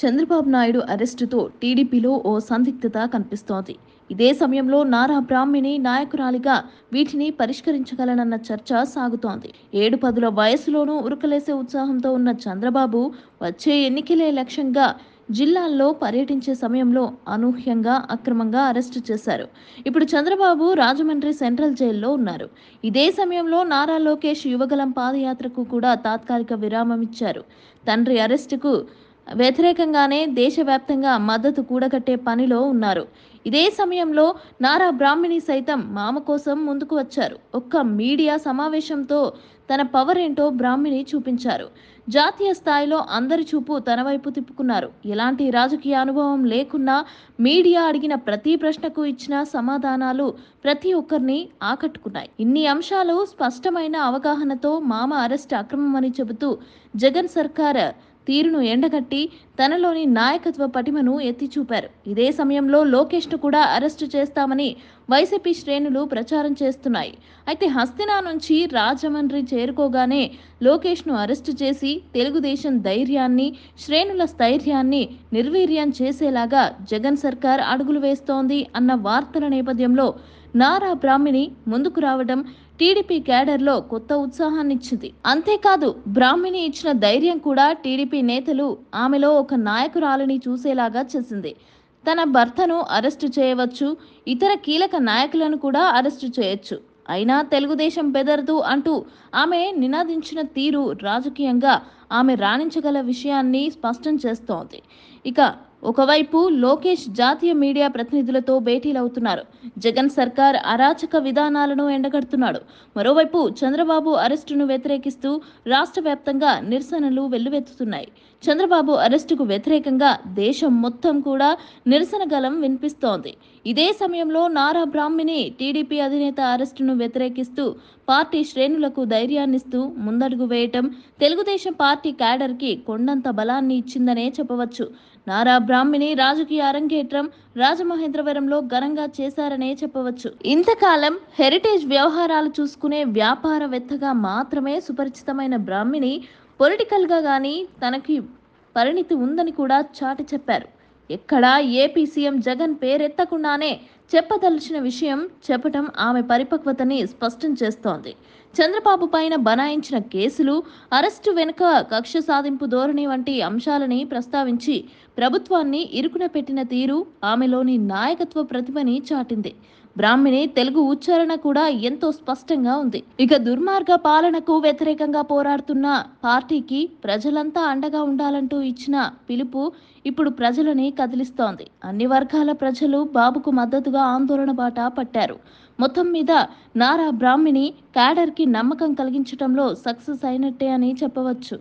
చంద్రబాబు నాయుడు అరెస్టుతో టీడీపీలో ఓ సందిగ్ధత కనిపిస్తోంది. ఇదే సమయంలో నారా బ్రాహ్మిణి నాయకురాలిగా వీటిని పరిష్కరించగలనన్న చర్చ సాగుతోంది. ఏడు పదుల వయసులోనూ ఉరకలేసే ఉత్సాహంతో ఉన్న చంద్రబాబు వచ్చే ఎన్నికలే లక్ష్యంగా జిల్లాల్లో పర్యటించే సమయంలో అనూహ్యంగా అక్రమంగా అరెస్టు చేశారు. ఇప్పుడు చంద్రబాబు రాజమండ్రి సెంట్రల్ జైల్లో ఉన్నారు. ఇదే సమయంలో నారా లోకేష్ యువగలం పాదయాత్రకు కూడా తాత్కాలిక విరామం ఇచ్చారు. తండ్రి అరెస్టుకు వ్యతిరేకంగానే దేశవ్యాప్తంగా మద్దతు కూడగట్టే పనిలో ఉన్నారు. ఇదే సమయంలో నారా బ్రాహ్మిణి సైతం మామ కోసం ముందుకు వచ్చారు. ఒక్క మీడియా సమావేశంతో తన పవర్ ఏంటో బ్రాహ్మిణి చూపించారు. జాతీయ స్థాయిలో అందరి చూపు తన వైపు తిప్పుకున్నారు. ఎలాంటి రాజకీయ అనుభవం లేకున్నా మీడియా అడిగిన ప్రతి ప్రశ్నకు ఇచ్చిన సమాధానాలు ప్రతి ఒక్కరిని ఆకట్టుకున్నాయి. ఇన్ని అంశాలు స్పష్టమైన అవగాహనతో మామ అరెస్ట్ అక్రమమని చెబుతూ జగన్ సర్కార్ తీరును ఎండగట్టి తనలోని నాయకత్వ పటిమను ఎత్తి చూపారు ఇదే సమయంలో లోకేష్ను కూడా అరెస్టు చేస్తామని వైసీపీ శ్రేణులు ప్రచారం చేస్తున్నాయి. అయితే హస్తినా నుంచి రాజమండ్రి చేరుకోగానే లోకేష్ను అరెస్టు చేసి తెలుగుదేశం ధైర్యాన్ని శ్రేణుల స్థైర్యాన్ని నిర్వీర్యం చేసేలాగా జగన్ సర్కార్ అడుగులు వేస్తోంది అన్న వార్తల నేపథ్యంలో నారా బ్రాహ్మిణి ముందుకు రావడం టీడీపీ క్యాడర్లో కొత్త ఉత్సాహాన్నిచ్చింది. అంతేకాదు బ్రాహ్మిణి ఇచ్చిన ధైర్యం కూడా టీడీపీ నేతలు ఆమెలో ఒక నాయకురాలిని చూసేలాగా చేసింది. తన భర్తను అరెస్టు చేయవచ్చు ఇతర కీలక నాయకులను కూడా అరెస్టు చేయొచ్చు. అయినా తెలుగుదేశం బెదరదు అంటూ ఆమె నినాదించిన తీరు రాజకీయంగా ఆమె రాణించగల విషయాన్ని స్పష్టం చేస్తోంది. ఇక ఒకవైపు లోకేష్ జాతీయ మీడియా ప్రతినిధులతో భేటీలవుతున్నారు. జగన్ సర్కార్ అరాచక విధానాలను ఎండగడుతున్నాడు. మరోవైపు చంద్రబాబు అరెస్టును వ్యతిరేకిస్తూ రాష్ట్ర వ్యాప్తంగా నిరసనలు వెల్లువెత్తుతున్నాయి. చంద్రబాబు అరెస్టుకు వ్యతిరేకంగా దేశం మొత్తం కూడా నిరసన గలం వినిపిస్తోంది. ఇదే సమయంలో నారా బ్రాహ్మిణి టీడీపీ అధినేత అరెస్టును వ్యతిరేకిస్తూ పార్టీ శ్రేణులకు ధైర్యాన్నిస్తూ ముందడుగు వేయటం తెలుగుదేశం పార్టీ క్యాడర్కి కొండంత బలాన్ని ఇచ్చిందనే చెప్పవచ్చు. నారా బ్రాహ్మిణి రాజకీయ అరంగేట్రం రాజమహేంద్రవరంలో ఘనంగా చేశారనే చెప్పవచ్చు. ఇంతకాలం హెరిటేజ్ వ్యవహారాలు చూసుకునే వ్యాపారవేత్తగా మాత్రమే సుపరిచితమైన బ్రాహ్మిణి పొలిటికల్గా కానీ తనకి పరిణితి ఉందని కూడా చాటి చెప్పారు. ఎక్కడా ఏపీ సీఎం జగన్ పేరెత్తకుండానే చెప్పదలిచిన విషయం చెప్పటం ఆమె పరిపక్వతని స్పష్టం చేస్తోంది. చంద్రబాబు పైన బనాయించిన కేసులు అరెస్టు వెనుక కక్ష సాధింపు ధోరణి వంటి అంశాలని ప్రస్తావించి ప్రభుత్వాన్ని ఇరుకున పెట్టిన తీరు ఆమెలోని నాయకత్వ ప్రతిభని చాటింది. బ్రాహ్మిణి తెలుగు ఉచ్చారణ కూడా ఎంతో స్పష్టంగా ఉంది. ఇక దుర్మార్గ పాలనకు వ్యతిరేకంగా పోరాడుతున్న పార్టీకి ప్రజలంతా అండగా ఉండాలంటూ ఇచ్చిన పిలుపు ఇప్పుడు ప్రజలని కదిలిస్తోంది. అన్ని వర్గాల ప్రజలు బాబుకు మద్దతుగా ఆందోళన బాట పట్టారు. మొత్తం మీద నారా బ్రాహ్మిణి క్యాడర్కి నమ్మకం కలిగించడంలో సక్సెస్ అయినట్టే అని చెప్పవచ్చు.